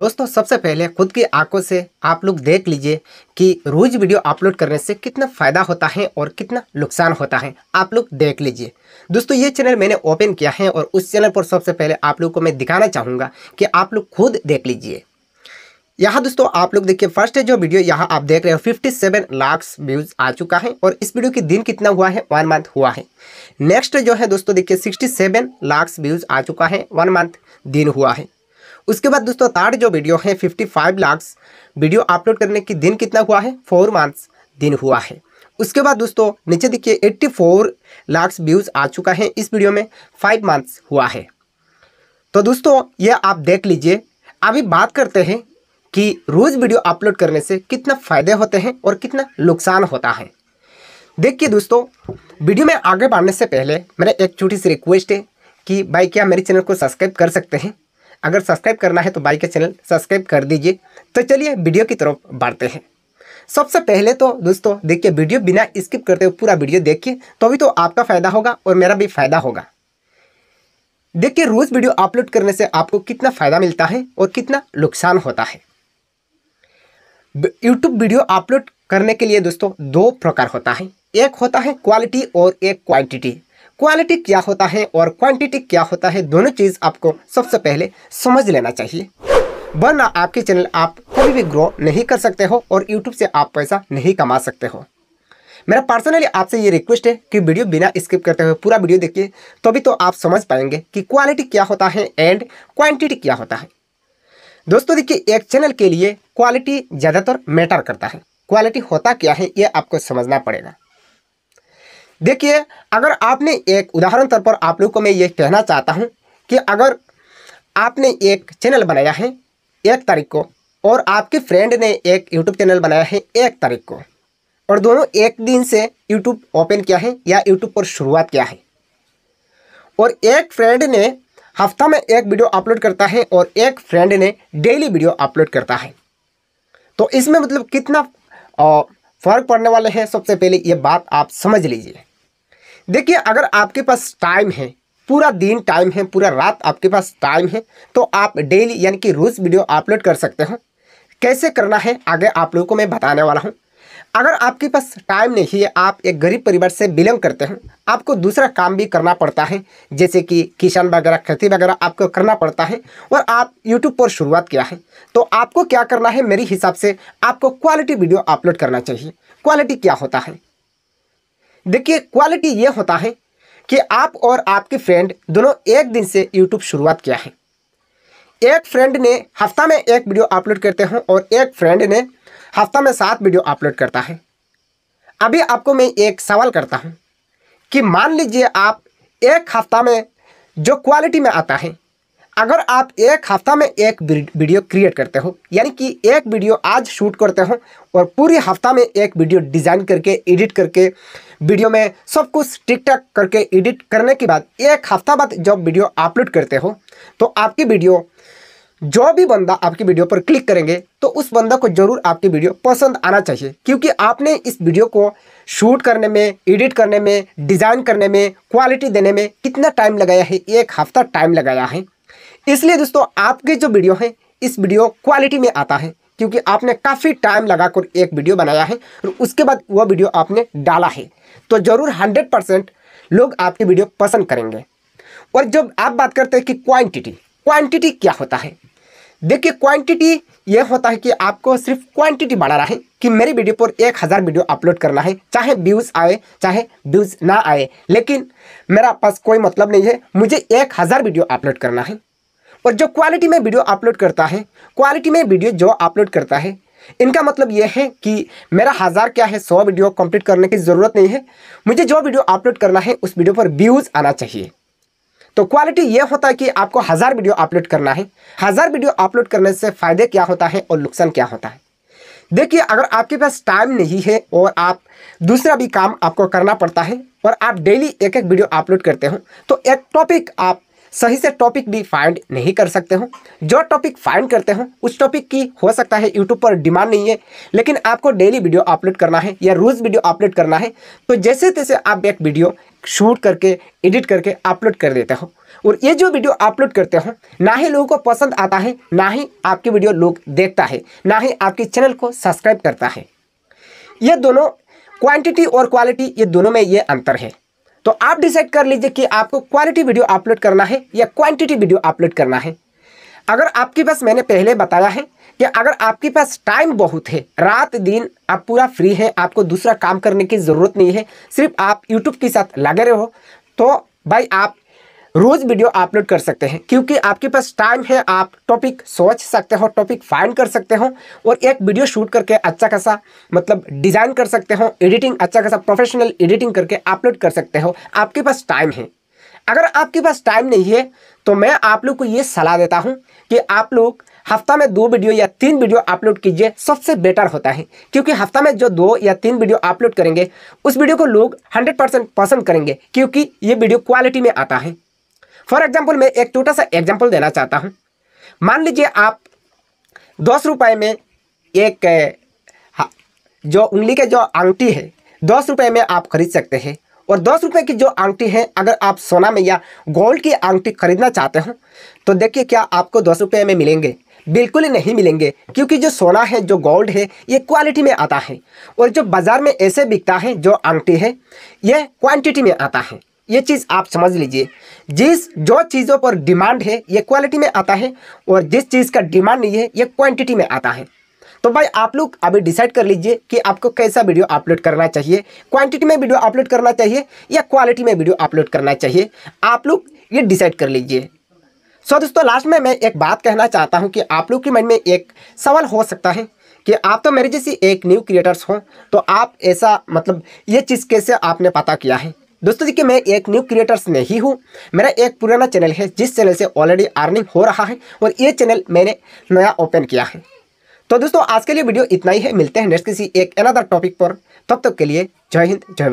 दोस्तों, सबसे पहले खुद की आँखों से आप लोग देख लीजिए कि रोज वीडियो अपलोड करने से कितना फ़ायदा होता है और कितना नुकसान होता है। आप लोग देख लीजिए। दोस्तों, ये चैनल मैंने ओपन किया है और उस चैनल पर सबसे पहले आप लोग को मैं दिखाना चाहूँगा कि आप लोग खुद देख लीजिए। यहाँ दोस्तों, आप लोग देखिए फ़र्स्ट जो वीडियो यहाँ आप देख रहे हो 57 लाख व्यूज़ आ चुका है और इस वीडियो की दिन कितना हुआ है? वन मंथ हुआ है। नेक्स्ट जो है दोस्तों, देखिए 67 लाख व्यूज़ आ चुका है। वन मंथ दिन हुआ है। उसके बाद दोस्तों थर्ड जो वीडियो है 55 लाख वीडियो अपलोड करने की दिन कितना हुआ है? फोर मंथ्स दिन हुआ है। उसके बाद दोस्तों, नीचे देखिए 84 लाख व्यूज़ आ चुका है। इस वीडियो में फाइव मंथ्स हुआ है। तो दोस्तों, ये आप देख लीजिए। अभी बात करते हैं कि रोज़ वीडियो अपलोड करने से कितना फ़ायदे होते हैं और कितना नुकसान होता है। देखिए दोस्तों वीडियो में आगे बढ़ने से पहले मेरा एक छोटी सी रिक्वेस्ट है कि भाई, क्या मेरे चैनल को सब्सक्राइब कर सकते हैं? अगर सब्सक्राइब करना है तो भाई का चैनल सब्सक्राइब कर दीजिए। तो चलिए वीडियो की तरफ़ बढ़ते हैं। सबसे पहले तो दोस्तों, देखिए, वीडियो बिना स्किप करते हुए पूरा वीडियो देखिए तो अभी तो आपका फ़ायदा होगा और मेरा भी फ़ायदा होगा। देखिए, रोज़ वीडियो अपलोड करने से आपको कितना फ़ायदा मिलता है और कितना नुकसान होता है। यूट्यूब वीडियो अपलोड करने के लिए दोस्तों, दो प्रकार होता है। एक होता है क्वालिटी और एक क्वांटिटी क्वालिटी क्या होता है और क्वांटिटी क्या होता है दोनों चीज़ आपको सबसे पहले समझ लेना चाहिए। वरना आपके चैनल आप कभी भी ग्रो नहीं कर सकते हो और यूट्यूब से आप पैसा नहीं कमा सकते हो। मेरा पर्सनली आपसे ये रिक्वेस्ट है कि वीडियो बिना स्किप करते हुए पूरा वीडियो देखिए तभी तो, आप समझ पाएँगे कि क्वालिटी क्या होता है एंड क्वांटिटी क्या होता है। दोस्तों देखिए एक चैनल के लिए क्वालिटी ज़्यादातर मैटर करता है। क्वालिटी होता क्या है ये आपको समझना पड़ेगा। देखिए, अगर आपने एक उदाहरण तौर पर आप लोग को मैं ये कहना चाहता हूँ कि अगर आपने एक चैनल बनाया है एक तारीख को, और आपके फ्रेंड ने एक यूट्यूब चैनल बनाया है एक तारीख को, और दोनों एक दिन से यूट्यूब ओपन किया है या यूट्यूब पर शुरुआत किया है, और एक फ्रेंड ने हफ़्ता में एक वीडियो अपलोड करता है और एक फ्रेंड ने डेली वीडियो अपलोड करता है तो इसमें मतलब कितना फ़र्क पड़ने वाले हैं? सबसे पहले ये बात आप समझ लीजिए। देखिए, अगर आपके पास टाइम है, पूरा दिन टाइम है, पूरा रात आपके पास टाइम है तो आप डेली यानी कि रोज़ वीडियो अपलोड कर सकते हो। कैसे करना है, आगे आप लोगों को मैं बताने वाला हूँ। अगर आपके पास टाइम नहीं है, आप एक गरीब परिवार से बिलोंग करते हैं, आपको दूसरा काम भी करना पड़ता है, जैसे कि किसान वगैरह, खेती वगैरह आपको करना पड़ता है, और आप यूट्यूब पर शुरुआत किया है तो आपको क्या करना है, मेरे हिसाब से आपको क्वालिटी वीडियो अपलोड करना चाहिए। क्वालिटी क्या होता है? देखिए क्वालिटी ये होता है कि आप और आपके फ्रेंड दोनों एक दिन से यूट्यूब शुरुआत किया है। एक फ्रेंड ने हफ़्ता में एक वीडियो अपलोड करते हैं और एक फ्रेंड ने हफ़्ता में सात वीडियो अपलोड करता है। अभी आपको मैं एक सवाल करता हूँ कि मान लीजिए आप एक हफ़्ता में जो क्वालिटी में आता है, अगर आप एक हफ़्ता में एक वीडियो क्रिएट करते हो, यानी कि एक वीडियो आज शूट करते हो और पूरी हफ़्ता में एक वीडियो डिज़ाइन करके एडिट करके वीडियो में सब कुछ टिक टाक करके एडिट करने के बाद एक हफ़्ता बाद जब वीडियो अपलोड करते हो तो आपकी वीडियो, जो भी बंदा आपकी वीडियो पर क्लिक करेंगे तो उस बंदा को ज़रूर आपकी वीडियो पसंद आना चाहिए। क्योंकि आपने इस वीडियो को शूट करने में एडिट करने में डिज़ाइन करने में क्वालिटी देने में कितना टाइम लगाया है? एक हफ़्ता टाइम लगाया है। इसलिए दोस्तों, आपके जो वीडियो है, इस वीडियो क्वालिटी में आता है। क्योंकि आपने काफ़ी टाइम लगाकर एक वीडियो बनाया है, और उसके बाद वह वीडियो आपने डाला है। तो ज़रूर हंड्रेड परसेंट लोग आपकी वीडियो पसंद करेंगे। और जब आप बात करते हैं कि क्वांटिटी क्वांटिटी क्या होता है? देखिए क्वांटिटी ये होता है कि आपको सिर्फ़ क्वांटिटी बढ़ाना है कि मेरी वीडियो पर एक हज़ार वीडियो अपलोड करना है, चाहे व्यूज़ आए, चाहे व्यूज़ ना आए। लेकिन मेरा पास कोई मतलब नहीं है, मुझे एक हज़ार वीडियो अपलोड करना है। और जो क्वालिटी में वीडियो अपलोड करता है क्वालिटी में वीडियो जो अपलोड करता है इनका मतलब यह है कि मेरा हज़ार क्या है, सौ वीडियो कंप्लीट करने की ज़रूरत नहीं है। मुझे जो वीडियो अपलोड करना है, उस वीडियो पर व्यूज़ आना चाहिए। तो क्वालिटी ये होता है कि आपको हज़ार वीडियो अपलोड करना है। हज़ार वीडियो अपलोड करने से फ़ायदे क्या होता है और नुकसान क्या होता है? देखिए, अगर आपके पास टाइम नहीं है और आप दूसरा भी काम आपको करना पड़ता है और आप डेली एक एक वीडियो अपलोड करते हो तो एक टॉपिक आप सही से टॉपिक भी फाइंड नहीं कर सकते हो। जो टॉपिक फाइंड करते हो, उस टॉपिक की हो सकता है यूट्यूब पर डिमांड नहीं है, लेकिन आपको डेली वीडियो अपलोड करना है या रोज़ वीडियो अपलोड करना है तो जैसे तैसे आप एक वीडियो शूट करके एडिट करके अपलोड कर देते हो। और ये जो वीडियो अपलोड करते हो, ना ही लोगों को पसंद आता है, ना ही आपकी वीडियो लोग देखता है, ना ही आपके चैनल को सब्सक्राइब करता है। ये दोनों क्वांटिटी और क्वालिटी ये दोनों में ये अंतर है। तो आप डिसाइड कर लीजिए कि आपको क्वालिटी वीडियो अपलोड करना है या क्वांटिटी वीडियो अपलोड करना है। अगर आपके पास मैंने पहले बताया है कि अगर आपके पास टाइम बहुत है, रात, दिन, आप पूरा फ्री हैं, आपको दूसरा काम करने की ज़रूरत नहीं है, सिर्फ़ आप यूट्यूब के साथ लगे रहो तो भाई आप रोज़ वीडियो अपलोड कर सकते हैं, क्योंकि आपके पास टाइम है, आप टॉपिक सोच सकते हो टॉपिक फाइंड कर सकते हो, और एक वीडियो शूट करके अच्छा खासा मतलब डिज़ाइन कर सकते हो एडिटिंग अच्छा खासा प्रोफेशनल एडिटिंग करके अपलोड कर सकते हो, आपके पास टाइम है। अगर आपके पास टाइम नहीं है तो मैं आप लोग को ये सलाह देता हूँ कि आप लोग हफ़्ता में दो वीडियो या तीन वीडियो अपलोड कीजिए, सबसे बेटर होता है। क्योंकि हफ़्ता में जो दो या तीन वीडियो अपलोड करेंगे, उस वीडियो को लोग हंड्रेड परसेंट पसंद करेंगे, क्योंकि ये वीडियो क्वालिटी में आता है। फॉर एग्ज़ाम्पल मैं एक छोटा सा एग्ज़ाम्पल देना चाहता हूँ। मान लीजिए आप दस रुपये में एक जो उंगली के जो अंगठी है, दस रुपये में आप खरीद सकते हैं। और दस रुपये की जो अंगठी है, अगर आप सोना में या गोल्ड की अंगठी खरीदना चाहते हो तो देखिए क्या आपको दस रुपये में मिलेंगे। बिल्कुल ही नहीं मिलेंगे, क्योंकि जो सोना है, जो गोल्ड है, ये क्वालिटी में आता है। और जो बाज़ार में ऐसे बिकता है, जो अंगठी है, ये क्वांटिटी में आता है। ये चीज़ आप समझ लीजिए। जिस जो चीज़ों पर डिमांड है, ये क्वालिटी में आता है और जिस चीज़ का डिमांड नहीं है, ये क्वांटिटी में आता है। तो भाई, आप लोग अभी डिसाइड कर लीजिए कि आपको कैसा वीडियो अपलोड करना चाहिए। क्वांटिटी में वीडियो अपलोड करना चाहिए या क्वालिटी में वीडियो अपलोड करना चाहिए? आप लोग ये डिसाइड कर लीजिए। सो दोस्तों, लास्ट में मैं एक बात कहना चाहता हूँ कि आप लोग के मन में एक सवाल हो सकता है कि आप तो मेरे जैसी एक न्यू क्रिएटर्स हो तो आप ऐसा मतलब ये चीज़ कैसे आपने पता किया है? दोस्तों, देखिए, मैं एक न्यू क्रिएटर्स में ही हूँ। मेरा एक पुराना चैनल है, जिस चैनल से ऑलरेडी अर्निंग हो रहा है और ये चैनल मैंने नया ओपन किया है। तो दोस्तों, आज के लिए वीडियो इतना ही है। मिलते हैं नेक्स्ट किसी एक अनदर टॉपिक पर। तब तक के लिए जय हिंद, जय